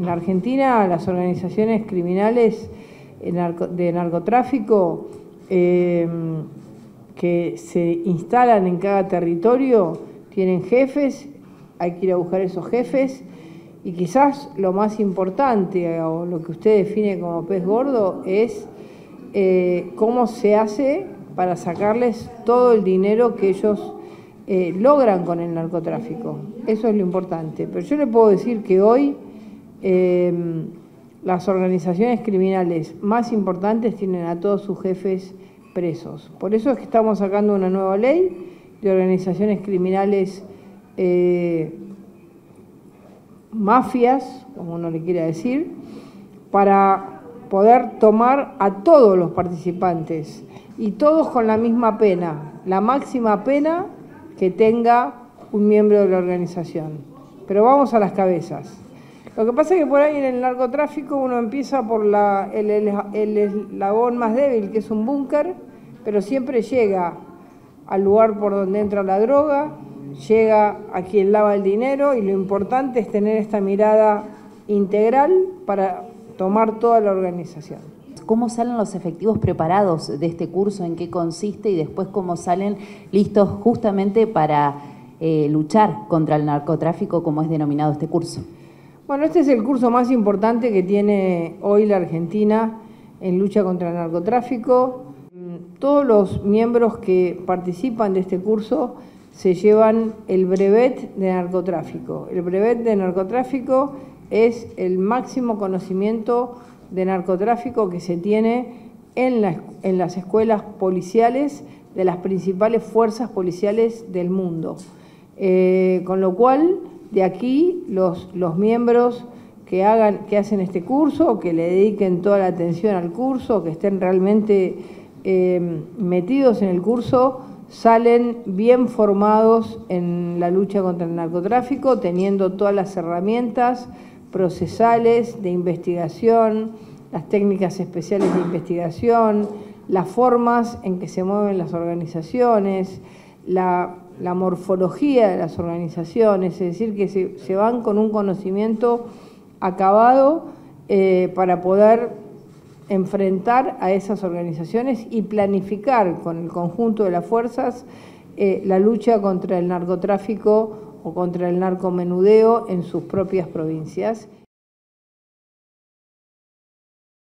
en Argentina las organizaciones criminales de narcotráfico em, que se instalan en cada territorio tienen jefes, hay que ir a buscar esos jefes y quizás lo más importante o lo que usted define como pez gordo es eh, cómo se hace para sacarles todo el dinero que ellos eh, logran con el narcotráfico. Eso es lo importante. Pero yo le puedo decir que hoy em, las organizaciones criminales más importantes tienen a todos sus jefes presos. Por eso es que estamos sacando una nueva ley de organizaciones criminales eh, mafias, como uno le quiera decir, para poder tomar a todos los participantes y todos con la misma pena, la máxima pena que tenga un miembro de la organización. Pero vamos a las cabezas. Lo que pasa es que por ahí en el narcotráfico uno empieza por la, el, el eslabón más débil, que es un búnker, pero siempre llega al lugar por donde entra la droga, llega a quien lava el dinero y lo importante es tener esta mirada integral para tomar toda la organización. ¿Cómo salen los efectivos preparados de este curso? ¿En qué consiste? Y después cómo salen listos justamente para eh, luchar contra el narcotráfico, como es denominado este curso. Bueno, este es el curso más importante que tiene hoy la Argentina en lucha contra el narcotráfico. Todos los miembros que participan de este curso se llevan el brevet de narcotráfico. El brevet de narcotráfico es el máximo conocimiento de narcotráfico que se tiene en, las escuelas policiales de las principales fuerzas policiales del mundo. Eh, con lo cual, de aquí los, los miembros que, hagan, que hacen este curso, que le dediquen toda la atención al curso, que estén realmente eh, metidos en el curso, salen bien formados en la lucha contra el narcotráfico, teniendo todas las herramientas procesales de investigación, las técnicas especiales de investigación, las formas en que se mueven las organizaciones, la, morfología de las organizaciones, es decir, que se, van con un conocimiento acabado eh, para poder enfrentar a esas organizaciones y planificar con el conjunto de las fuerzas eh, la lucha contra el narcotráfico o contra el narcomenudeo en sus propias provincias.